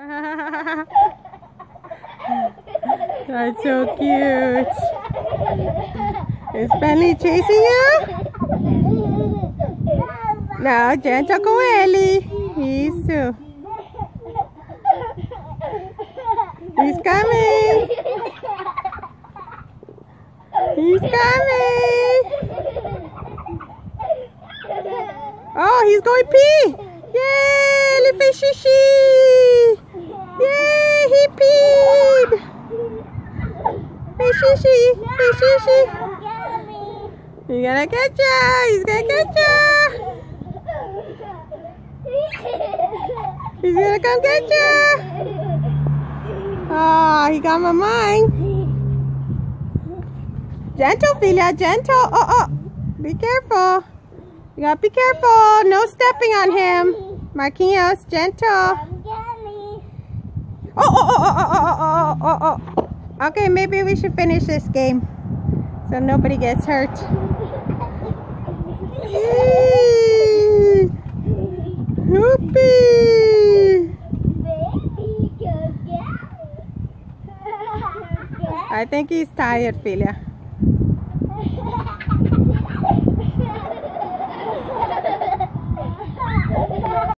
That's so cute. Is Bentley chasing you? No, gentle Ellie. He's too. He's coming. He's coming. Oh, he's going pee. Yay, little fishy. Yay, he peed. Fishy, fishy. He's gonna get ya. He's gonna get ya. He's gonna come get ya. Oh, he got my mind. Gentle, Filia, gentle. Oh, oh. Be careful. You gotta be careful. No stepping on him. Marquinhos, gentle. Oh, oh, oh, oh, oh, oh, oh, oh, oh. oh. Okay, maybe we should finish this game so nobody gets hurt. Whoopee! I think he's tired, Philia.